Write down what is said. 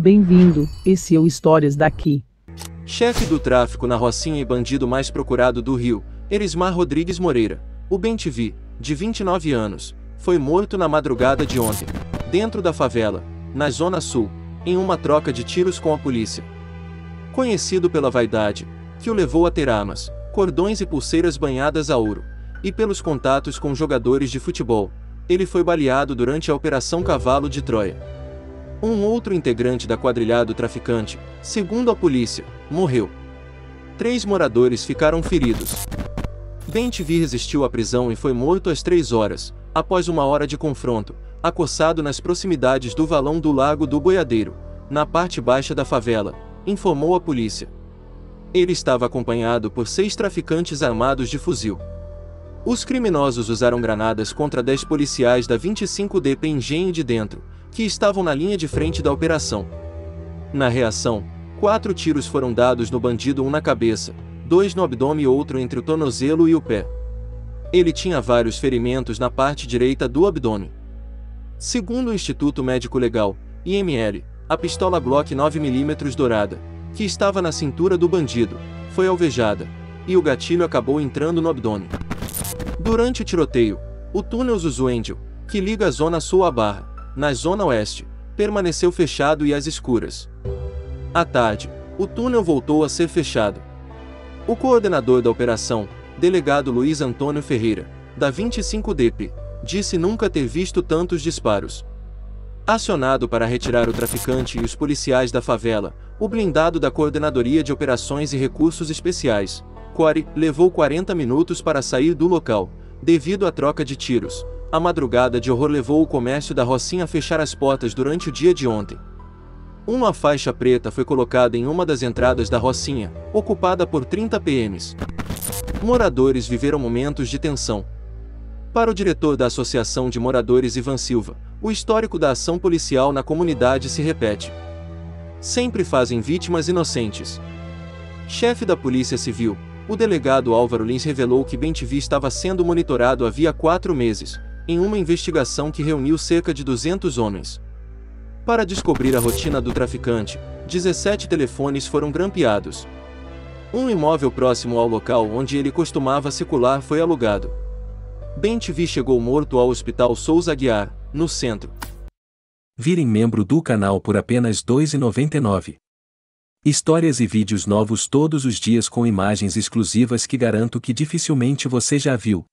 Bem-vindo, esse é o Histórias daqui. Chefe do tráfico na Rocinha e bandido mais procurado do Rio, Erismar Rodrigues Moreira, o Bentivi, de 29 anos, foi morto na madrugada de ontem, dentro da favela, na Zona Sul, em uma troca de tiros com a polícia. Conhecido pela vaidade, que o levou a ter armas, cordões e pulseiras banhadas a ouro, e pelos contatos com jogadores de futebol, ele foi baleado durante a Operação Cavalo de Troia. Um outro integrante da quadrilhada traficante, segundo a polícia, morreu. Três moradores ficaram feridos. Bentivi resistiu à prisão e foi morto às três horas, após uma hora de confronto, acossado nas proximidades do valão do Lago do Boiadeiro, na parte baixa da favela, informou a polícia. Ele estava acompanhado por seis traficantes armados de fuzil. Os criminosos usaram granadas contra dez policiais da 25DP Engenho de Dentro, que estavam na linha de frente da operação. Na reação, quatro tiros foram dados no bandido, um na cabeça, dois no abdômen e outro entre o tornozelo e o pé. Ele tinha vários ferimentos na parte direita do abdômen. Segundo o Instituto Médico Legal, IML, a pistola Glock 9mm dourada, que estava na cintura do bandido, foi alvejada, e o gatilho acabou entrando no abdômen. Durante o tiroteio, o túnel Zuzuendio, que liga a zona sul à barra, na zona oeste, permaneceu fechado e às escuras. À tarde, o túnel voltou a ser fechado. O coordenador da operação, delegado Luiz Antônio Ferreira, da 25DP, disse nunca ter visto tantos disparos. Acionado para retirar o traficante e os policiais da favela, o blindado da Coordenadoria de Operações e Recursos Especiais, CORE, levou 40 minutos para sair do local, devido à troca de tiros, a madrugada de horror levou o comércio da Rocinha a fechar as portas durante o dia de ontem. Uma faixa preta foi colocada em uma das entradas da Rocinha, ocupada por 30 PMs. Moradores viveram momentos de tensão. Para o diretor da Associação de Moradores Ivan Silva, o histórico da ação policial na comunidade se repete. Sempre fazem vítimas inocentes. Chefe da Polícia Civil, o delegado Álvaro Lins revelou que Bentivi estava sendo monitorado havia quatro meses, em uma investigação que reuniu cerca de 200 homens. Para descobrir a rotina do traficante, 17 telefones foram grampeados. Um imóvel próximo ao local onde ele costumava circular foi alugado. Ben TV chegou morto ao Hospital Souza Guiar, no centro. Virem membro do canal por apenas R$ 2,99. Histórias e vídeos novos todos os dias com imagens exclusivas que garanto que dificilmente você já viu.